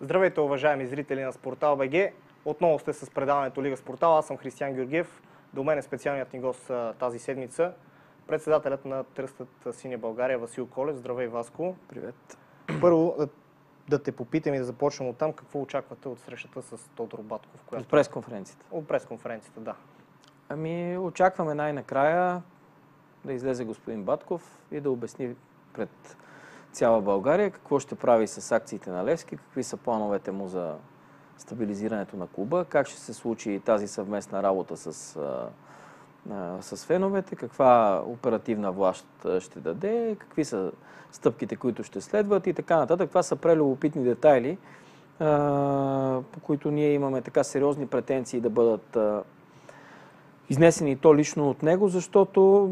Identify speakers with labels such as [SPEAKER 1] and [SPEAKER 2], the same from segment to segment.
[SPEAKER 1] Здравейте, уважаеми зрители на Спортал БГ. Отново сте с предаването Лига Спортал. Аз съм Християн Георгиев. До мен е специалният ни гост тази седмица. Председателят на Тръстът Синя България Васил Колев. Здравей, Васко.
[SPEAKER 2] Привет.
[SPEAKER 1] Първо да, да те попитам и да започнем от там. Какво очаквате от срещата с Тодор Батков?
[SPEAKER 2] Която... От пресконференцията.
[SPEAKER 1] От пресконференцията, да.
[SPEAKER 2] Ами, очакваме най-накрая да излезе господин Батков и да обясни пред цяла България какво ще прави с акциите на Левски, какви са плановете му за стабилизирането на клуба, как ще се случи тази съвместна работа с, а, с феновете, каква оперативна власт ще даде, какви са стъпките, които ще следват и така нататък. Това са прелюбопитни детайли, а, по които ние имаме така сериозни претенции да бъдат а, изнесени то лично от него, защото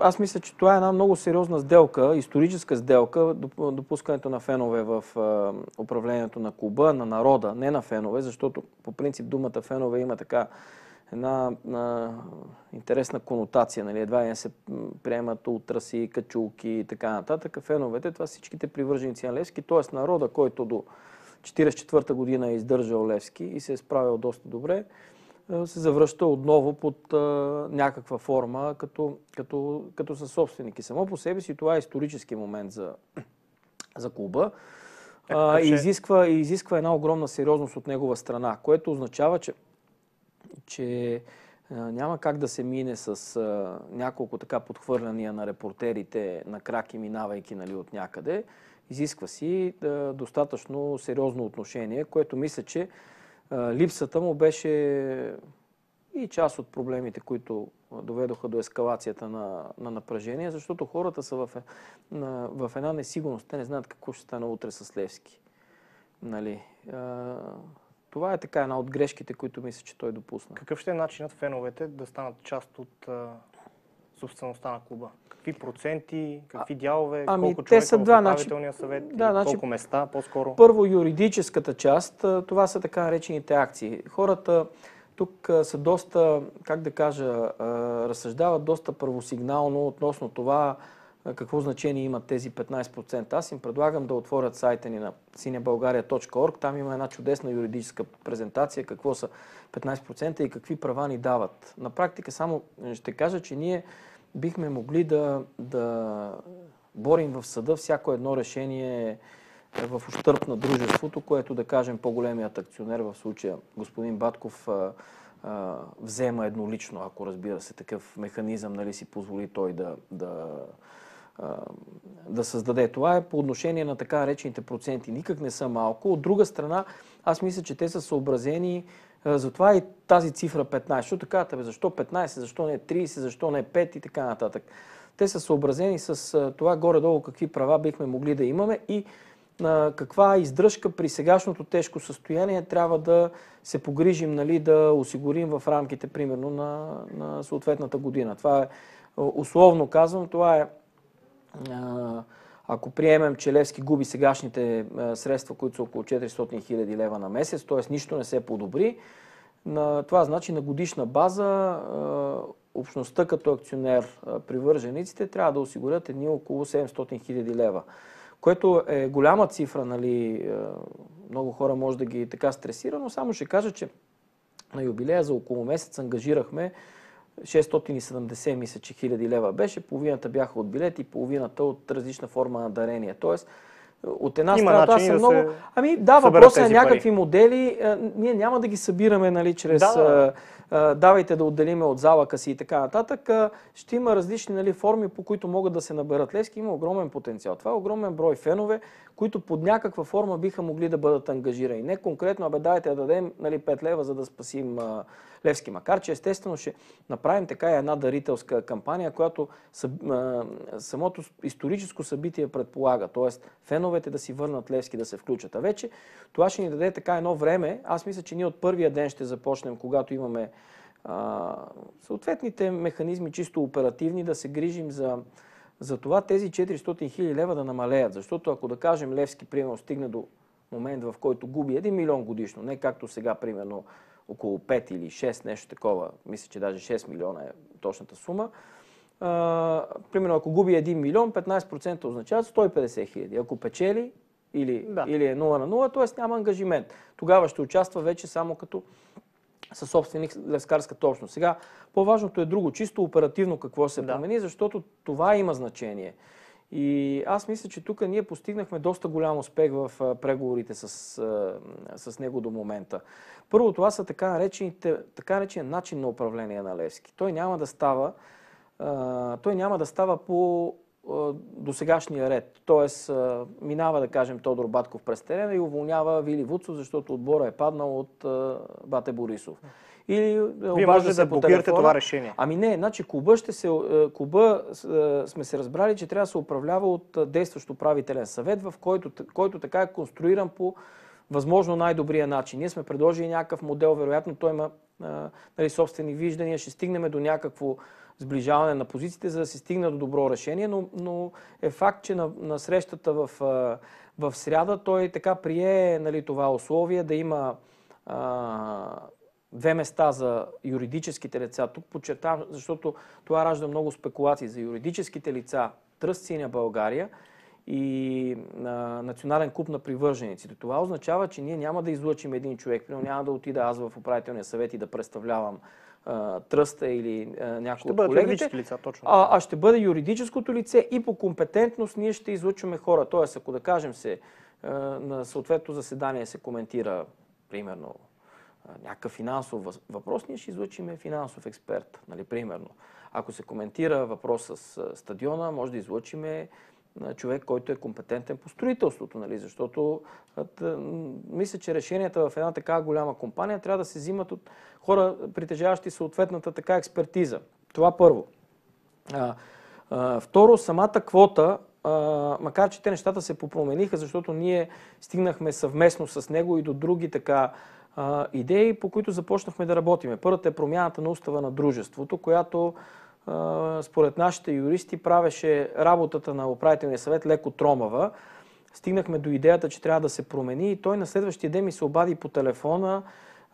[SPEAKER 2] аз мисля, че това е една много сериозна сделка, историческа сделка, допускането на фенове в управлението на клуба, на народа, не на фенове, защото по принцип думата фенове има така една а, интересна конотация, нали? едва не се приемат ултраси, качулки и така нататък. Феновете, това всичките привърженици на Левски, т.е. народа, който до 1944 година е издържал Левски и се е справил доста добре, се завръща отново под а, някаква форма като, като, като със собственики. Само по себе си това е исторически момент за, за клуба. А, и, изисква, и изисква една огромна сериозност от негова страна, което означава, че, че а, няма как да се мине с а, няколко така подхвърляния на репортерите на краки, минавайки нали, от някъде. Изисква си а, достатъчно сериозно отношение, което мисля, че липсата му беше и част от проблемите, които доведоха до ескалацията на, на напрежение, защото хората са в, на, в една несигурност. Те не знаят какво ще стане утре с Левски. Нали? това е така една от грешките, които мисля, че той допусна.
[SPEAKER 1] Какъв ще е начинът феновете да станат част от собствеността на клуба? Какви проценти, какви дялове,
[SPEAKER 2] ами,
[SPEAKER 1] колко
[SPEAKER 2] те са два
[SPEAKER 1] управителния съвет, да, значи, колко места по-скоро?
[SPEAKER 2] Първо юридическата част, това са така наречените акции. Хората тук са доста, как да кажа, разсъждават доста първосигнално относно това какво значение имат тези 15%. Аз им предлагам да отворят сайта ни на cinebulgaria.org. Там има една чудесна юридическа презентация, какво са 15% и какви права ни дават. На практика само ще кажа, че ние бихме могли да, да борим в съда всяко едно решение в ущърп на дружеството, което да кажем по-големият акционер, в случая господин Батков, взема еднолично, ако разбира се такъв механизъм, нали си позволи той да, да, да създаде. Това е по отношение на така наречените проценти. Никак не са малко. От друга страна, аз мисля, че те са съобразени затова и тази цифра 15. Защото казвате, бе, защо 15, защо не 30, защо не 5 и така нататък. Те са съобразени с това горе-долу какви права бихме могли да имаме и каква издръжка при сегашното тежко състояние трябва да се погрижим нали, да осигурим в рамките, примерно, на, на съответната година. Това е, условно казвам, това е ако приемем, че Левски губи сегашните средства, които са около 400 хиляди лева на месец, т.е. нищо не се подобри, това значи на годишна база общността като акционер, привържениците, трябва да осигурят едни около 700 хиляди лева което е голяма цифра, нали, много хора може да ги така стресира, но само ще кажа, че на юбилея за около месец ангажирахме 670 мисля, че хиляди лева беше, половината бяха от билети, половината от различна форма на дарение. Тоест, от една Има страна са много... Да ами да, въпросът е някакви пари. модели. А, ние няма да ги събираме нали, чрез да, да. А, давайте да отделиме от залъка си и така нататък. А, ще има различни нали, форми, по които могат да се наберат лески. Има огромен потенциал. Това е огромен брой фенове, които под някаква форма биха могли да бъдат ангажирани. Не конкретно, абе дайте да дадем нали, 5 лева, за да спасим а, Левски. Макар, че естествено ще направим така една дарителска кампания, която а, самото историческо събитие предполага. Тоест, феновете да си върнат Левски, да се включат. А вече това ще ни даде така едно време. Аз мисля, че ние от първия ден ще започнем, когато имаме а, съответните механизми, чисто оперативни, да се грижим за за това тези 400 хиляди лева да намалеят. Защото ако да кажем Левски, примерно, стигне до момент, в който губи 1 милион годишно, не както сега, примерно, около 5 или 6, нещо такова, мисля, че даже 6 милиона е точната сума, а, примерно, ако губи 1 милион, 15% означават 150 хиляди. Ако печели, или,
[SPEAKER 1] Да.
[SPEAKER 2] или е 0 на 0, т.е. няма ангажимент. Тогава ще участва вече само като със собственик левскарската общност. Сега, по-важното е друго, чисто оперативно какво се
[SPEAKER 1] Да.
[SPEAKER 2] промени, защото това има значение. И аз мисля, че тук ние постигнахме доста голям успех в преговорите с, с него до момента. Първо, това са така наречените, така наречен начин на управление на Левски. Той няма да става, той няма да става по а, досегашния ред. Тоест, минава, да кажем, Тодор Батков през терена и уволнява Вили Вуцов, защото отбора е паднал от Бате Борисов. Или
[SPEAKER 1] Вие
[SPEAKER 2] се
[SPEAKER 1] да блокирате
[SPEAKER 2] телефона.
[SPEAKER 1] това решение.
[SPEAKER 2] Ами не, значи клуба ще се, клуба сме се разбрали, че трябва да се управлява от действащ управителен съвет, в който, който така е конструиран по възможно най-добрия начин. Ние сме предложили някакъв модел, вероятно той има нали, собствени виждания, ще стигнем до някакво сближаване на позициите, за да се стигне до добро решение, но, но е факт, че на, на срещата в, в сряда той така прие нали, това условие да има а, две места за юридическите лица. Тук подчертавам, защото това ражда много спекулации за юридическите лица. Тръст Синя България и а, Национален клуб на привържениците. Това означава, че ние няма да излъчим един човек. Примерно няма да отида аз в управителния съвет и да представлявам а, тръста или а, някой
[SPEAKER 1] Ще
[SPEAKER 2] от колегите.
[SPEAKER 1] лица, точно.
[SPEAKER 2] А, а ще бъде юридическото лице и по компетентност ние ще излучваме хора. Тоест, ако да кажем се, а, на съответно заседание се коментира, примерно, някакъв финансов въпрос, ние ще излучиме финансов експерт, нали, примерно. Ако се коментира въпрос с стадиона, може да излучиме а, човек, който е компетентен по строителството, нали, защото мисля, че решенията в една така голяма компания трябва да се взимат от хора, притежаващи съответната така експертиза. Това първо. А, а, второ, самата квота, а, макар че те нещата се попромениха, защото ние стигнахме съвместно с него и до други така идеи, по които започнахме да работиме. Първата е промяната на устава на дружеството, която според нашите юристи правеше работата на управителния съвет леко тромава. Стигнахме до идеята, че трябва да се промени и той на следващия ден ми се обади по телефона,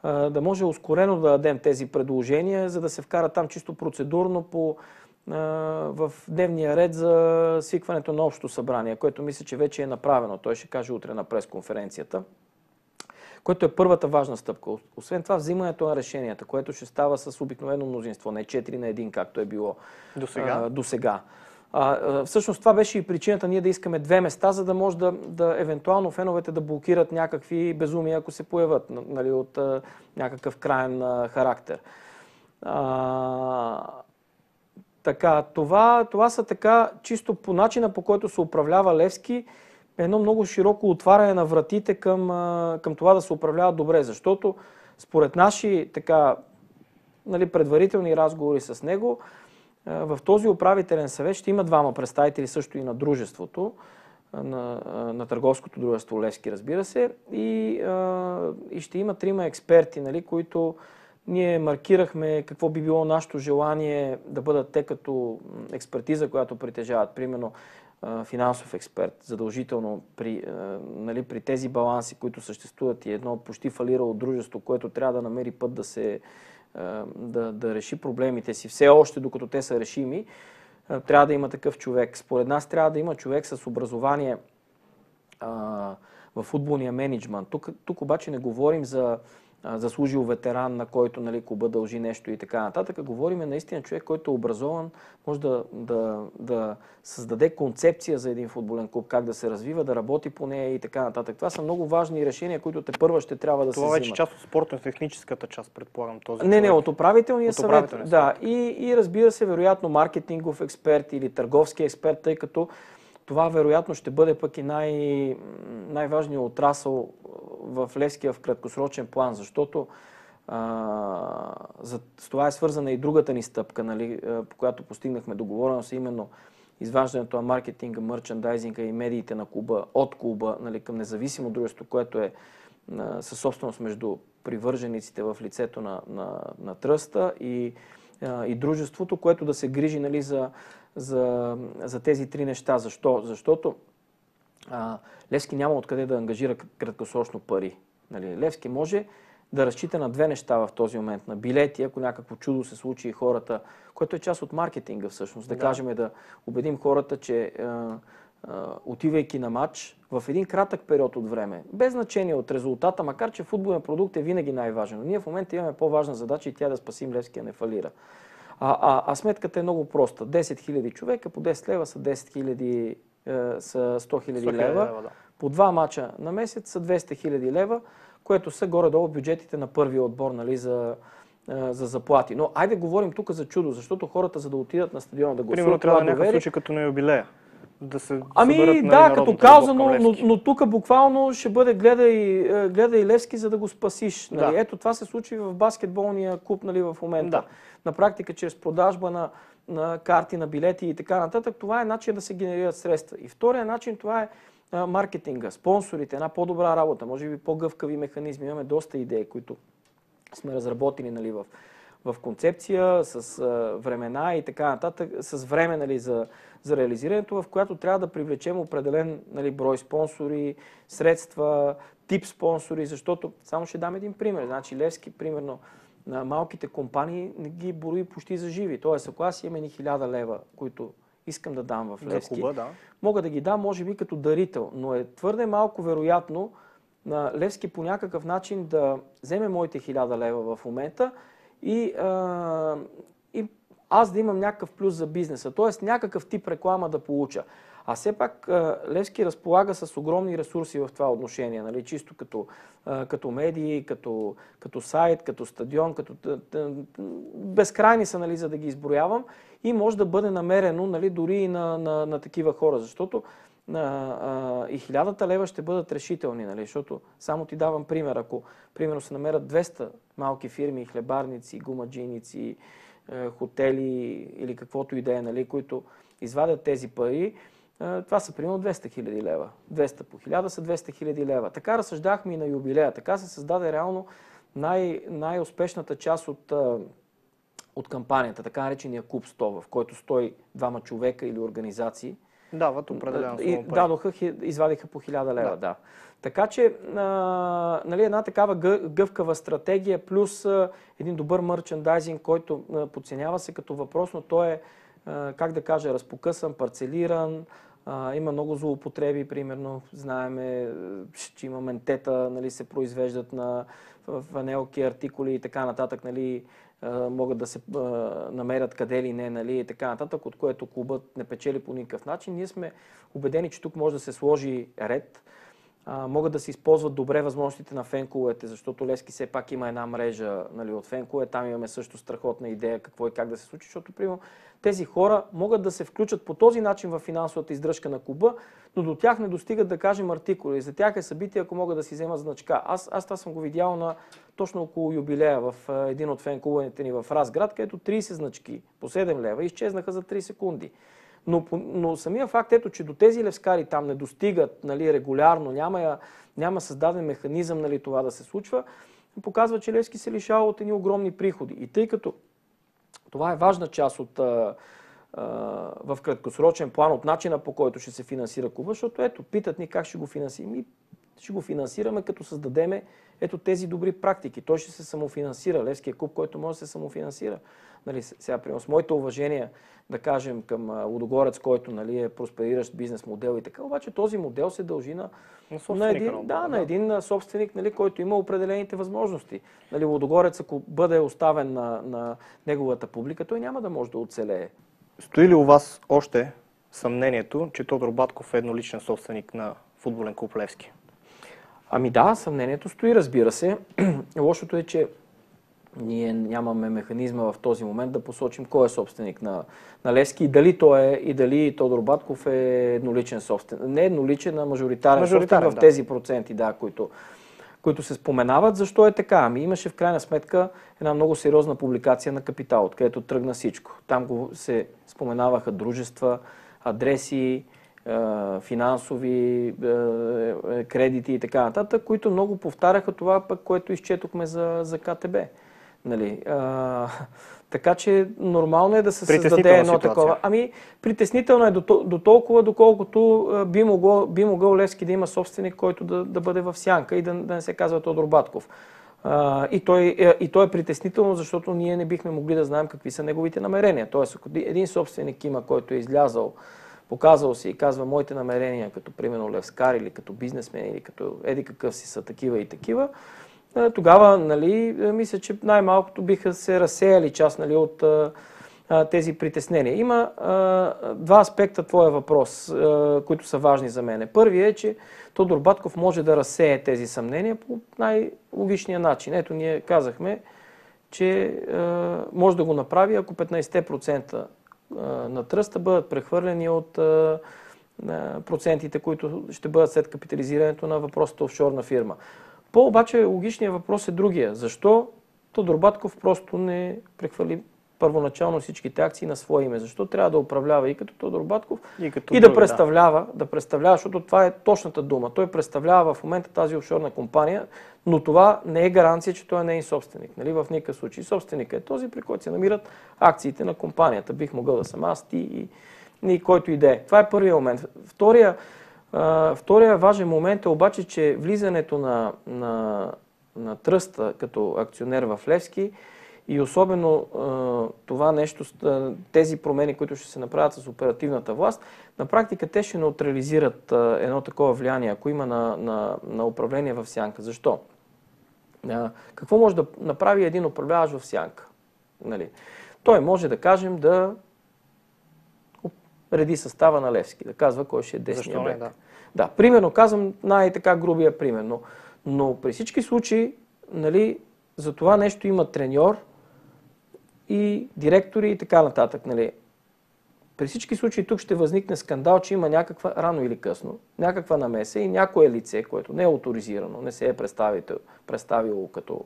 [SPEAKER 2] да може ускорено да дадем тези предложения, за да се вкара там чисто процедурно по, в дневния ред за свикването на общо събрание, което мисля, че вече е направено. Той ще каже утре на пресконференцията което е първата важна стъпка. Освен това, взимането на решенията, което ще става с обикновено мнозинство, не 4 на 1, както е било
[SPEAKER 1] До сега.
[SPEAKER 2] до сега. А, всъщност това беше и причината ние да искаме две места, за да може да, да евентуално феновете да блокират някакви безумия, ако се появят нали, от а, някакъв крайен а, характер. А, така, това, това са така, чисто по начина по който се управлява Левски, едно много широко отваряне на вратите към, към това да се управлява добре, защото според наши така, нали, предварителни разговори с него, в този управителен съвет ще има двама представители също и на дружеството, на, на търговското дружество Левски, разбира се, и, и ще има трима експерти, нали, които ние маркирахме какво би било нашето желание да бъдат те като експертиза, която притежават. Примерно финансов експерт, задължително при, нали, при тези баланси, които съществуват и едно почти фалирало дружество, което трябва да намери път да се да, да реши проблемите си, все още докато те са решими, трябва да има такъв човек. Според нас трябва да има човек с образование в футболния менеджмент. Тук, тук обаче не говорим за заслужил ветеран, на който нали, клуба дължи нещо и така нататък. Говорим наистина човек, който е образован, може да, да, да създаде концепция за един футболен клуб, как да се развива, да работи по нея и така нататък. Това са много важни решения, които те първа ще трябва да
[SPEAKER 1] Това
[SPEAKER 2] се
[SPEAKER 1] вече е
[SPEAKER 2] взимат.
[SPEAKER 1] част от спортно-техническата част, предполагам, този
[SPEAKER 2] Не, не, от управителния
[SPEAKER 1] От
[SPEAKER 2] съвет.
[SPEAKER 1] управителния
[SPEAKER 2] да, и, и разбира се, вероятно, маркетингов експерт или търговски експерт, тъй като това вероятно ще бъде пък и най- най-важният отрасъл в Левския в краткосрочен план, защото а, за, с това е свързана и другата ни стъпка, нали, по която постигнахме договореност, именно изваждането на маркетинга, мерчендайзинга и медиите на клуба от клуба нали, към независимо дружество, което е а, със собственост между привържениците в лицето на, на, на тръста и, а, и дружеството, което да се грижи нали, за, за, за тези три неща. Защо? Защото а, Левски няма откъде да ангажира краткосрочно пари. Нали, Левски може да разчита на две неща в този момент. На билети, ако някакво чудо се случи и хората, което е част от маркетинга всъщност. Да,
[SPEAKER 1] Да.
[SPEAKER 2] кажем, да убедим хората, че а, отивайки на матч в един кратък период от време, без значение от резултата, макар че футболен продукт е винаги най-важен. Но ние в момента имаме по-важна задача и тя е да спасим Левския не фалира. А, а, а сметката е много проста. 10 000 човека по 10 лева са 10 000, е, са 100 000 лева. да. По два мача на месец са 200 000 лева, което са горе-долу бюджетите на първия отбор нали, за, е, за заплати. Но айде говорим тук за чудо, защото хората за да отидат на стадиона да гласуват
[SPEAKER 1] Примерно трябва да е някакъв случай като на юбилея да се
[SPEAKER 2] Ами да, нали, като кауза, но, но, но тук буквално ще бъде гледай, е, гледай Левски, за да го спасиш. Нали? Да. Ето това се случи в баскетболния клуб нали, в момента. Да. На практика, чрез продажба на, на карти, на билети и така нататък, това е начин да се генерират средства. И втория начин, това е а, маркетинга, спонсорите, една по-добра работа, може би по-гъвкави механизми. Имаме доста идеи, които сме разработили нали, в, в концепция, с времена и така нататък, с време нали, за, за реализирането, в която трябва да привлечем определен нали, брой спонсори, средства, тип спонсори, защото само ще дам един пример. Значи Левски, примерно, на малките компании не ги брои почти за живи. Тоест, ако аз имам ни хиляда лева, които искам да дам в Левски,
[SPEAKER 1] Куба, да.
[SPEAKER 2] мога да ги дам, може би, като дарител, но е твърде малко вероятно на Левски по някакъв начин да вземе моите хиляда лева в момента и, а, и аз да имам някакъв плюс за бизнеса, т.е. някакъв тип реклама да получа. А все пак Левски разполага с огромни ресурси в това отношение, нали? чисто като, като медии, като, като сайт, като стадион, като... безкрайни са, нали, за да ги изброявам и може да бъде намерено нали, дори и на, на, на такива хора, защото а, а, и хилядата лева ще бъдат решителни, нали? защото само ти давам пример, ако примерно се намерят 200 малки фирми, хлебарници, гумаджиници, е, хотели или каквото и да е, нали, които извадят тези пари, е, това са примерно 200 хиляди лева. 200 по 1000 са 200 хиляди лева. Така разсъждахме и на юбилея. Така се създаде реално най- най-успешната част от, е, от кампанията, така наречения Куб 100, в който стои двама човека или организации.
[SPEAKER 1] Дават определено
[SPEAKER 2] И дадоха, извадиха по 1000 лева, да. да. Така че а, нали, една такава гъвкава стратегия плюс а, един добър мерчендайзинг, който а, подценява се като въпрос, но той е, а, как да кажа, разпокъсан, парцелиран, а, има много злоупотреби, примерно, знаеме, че има ментета, нали, се произвеждат на фанелки, артикули и така нататък, нали, могат да се намерят къде ли не, нали, и така нататък, от което клубът не печели по никакъв начин. Ние сме убедени, че тук може да се сложи ред, могат да се използват добре възможностите на фенкуловете, защото Лески все пак има една мрежа нали, от фенкулове. Там имаме също страхотна идея какво и как да се случи, защото примерно тези хора могат да се включат по този начин в финансовата издръжка на клуба, но до тях не достигат, да кажем, артикули. За тях е събитие, ако могат да си вземат значка. Аз, аз това съм го видял на, точно около юбилея в един от фенкуловете ни в Разград, където 30 значки по 7 лева изчезнаха за 3 секунди. Но, но самия факт, ето, че до тези левскари там не достигат нали, регулярно, няма, няма създаден механизъм нали, това да се случва, показва, че Левски се лишава от едни огромни приходи. И тъй като това е важна част от, в краткосрочен план от начина по който ще се финансира клуба, защото ето, питат ни как ще го финансираме. Ще го финансираме, като създадеме ето тези добри практики. Той ще се самофинансира. Левския клуб, който може да се самофинансира. Нали, сега, примерно, с моите уважения, да кажем, към Лудогорец, който нали, е проспериращ бизнес модел и така, обаче този модел се дължи на,
[SPEAKER 1] на, на
[SPEAKER 2] един, да, да, на един собственик, нали, който има определените възможности. Нали, Лудогорец, ако бъде оставен на, на неговата публика, той няма да може да оцелее.
[SPEAKER 1] Стои ли у вас още съмнението, че Тодор Батков е едноличен собственик на футболен клуб Левски?
[SPEAKER 2] Ами да, съмнението стои, разбира се. Лошото е, че ние нямаме механизма в този момент да посочим кой е собственик на, на Левски и дали той е и дали Тодор Батков е едноличен собственик. Не едноличен, а мажоритарен, мажоритарен собственик да. в тези проценти, да, които, които се споменават. Защо е така? Ами имаше в крайна сметка една много сериозна публикация на Капитал, откъдето тръгна всичко. Там го се споменаваха дружества, адреси, финансови кредити и така нататък, които много повтаряха това пък, което изчетохме за, за КТБ. Нали, а, така че нормално е да се създаде едно ситуация. такова. Ами, притеснително е до, до толкова, доколкото би, могло, би могъл Левски да има собственик, който да, да бъде в сянка и да, да не се казва Тодор Батков. И, той, е, и той е притеснително, защото ние не бихме могли да знаем какви са неговите намерения. Тоест, ако един собственик има, който е излязал показал се и казва моите намерения, като примерно левскар или като бизнесмен или като еди какъв си са такива и такива, тогава, нали, мисля, че най-малкото биха се разсеяли част нали, от тези притеснения. Има а, два аспекта твоя въпрос, а, които са важни за мен. Първият е, че Тодор Батков може да разсее тези съмнения по най-логичния начин. Ето, ние казахме, че а, може да го направи, ако 15% на тръста бъдат прехвърлени от процентите, които ще бъдат след капитализирането на въпросата офшорна фирма. По обаче логичният въпрос е другия. Защо Тодор Батков просто не прехвърли първоначално всичките акции на свое име. Защо трябва да управлява и като Тодор Батков и, като и да представлява, да. да представлява, защото това е точната дума. Той представлява в момента тази офшорна компания, но това не е гаранция, че той е нейн собственик. Нали? В никакъв случай. Собственика е този, при който се намират акциите на компанията. Бих могъл да съм аз, ти и, и който и да е. Това е първият момент. Втория, а, втория важен момент е обаче, че влизането на, на, на тръста като акционер в Левски и особено това нещо, тези промени, които ще се направят с оперативната власт, на практика те ще неутрализират едно такова влияние, ако има на, на, на управление в сянка. Защо? Какво може да направи един управляващ в сянка? Нали? Той може да кажем да реди състава на Левски, да казва кой ще е десния бек. Да? да, примерно казвам най-така грубия пример, но, но при всички случаи нали, за това нещо има треньор, и директори и така нататък. Нали. При всички случаи тук ще възникне скандал, че има някаква, рано или късно, някаква намеса и някое лице, което не е авторизирано, не се е представило като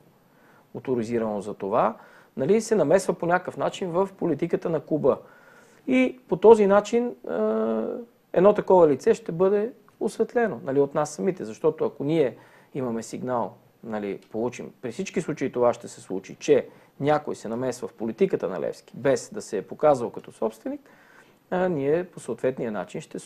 [SPEAKER 2] авторизирано за това, нали, се намесва по някакъв начин в политиката на Куба. И по този начин едно такова лице ще бъде осветлено нали, от нас самите, защото ако ние имаме сигнал, нали, получим, при всички случаи това ще се случи, че някой се намесва в политиката на Левски, без да се е показал като собственик, а ние по съответния начин ще,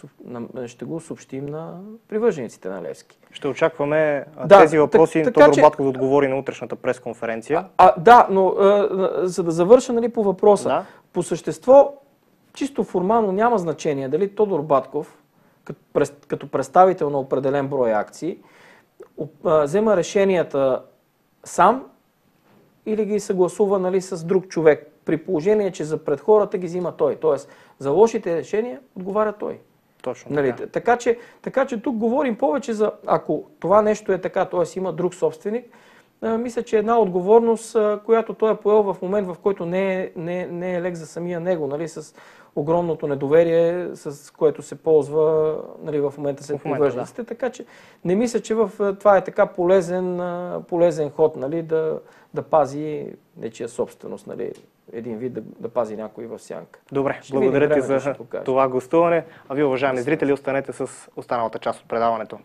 [SPEAKER 2] ще го съобщим на привържениците на Левски.
[SPEAKER 1] Ще очакваме да, тези въпроси так, Тодор че... Батков да отговори на утрешната пресконференция.
[SPEAKER 2] А, а, да, но а, за да завърша нали, по въпроса. Да. По същество, чисто формално няма значение дали Тодор Батков, като, като представител на определен брой акции, взема решенията сам или ги съгласува нали, с друг човек, при положение, че за пред хората ги взима той. Тоест, за лошите решения отговаря той.
[SPEAKER 1] Точно
[SPEAKER 2] нали, така. Така че, така че тук говорим повече за, ако това нещо е така, т.е. има друг собственик, мисля, че една отговорност, която той е поел в момент, в който не е, не, не е лек за самия него, нали, с огромното недоверие, с което се ползва нали, в момента след привържениците. Да. Така че не мисля, че в, това е така полезен, полезен ход нали, да, да пази нечия собственост, нали, един вид да, да пази някой в сянка.
[SPEAKER 1] Добре, Ще благодаря ти за това гостуване. А ви, уважаеми зрители, останете с останалата част от предаването.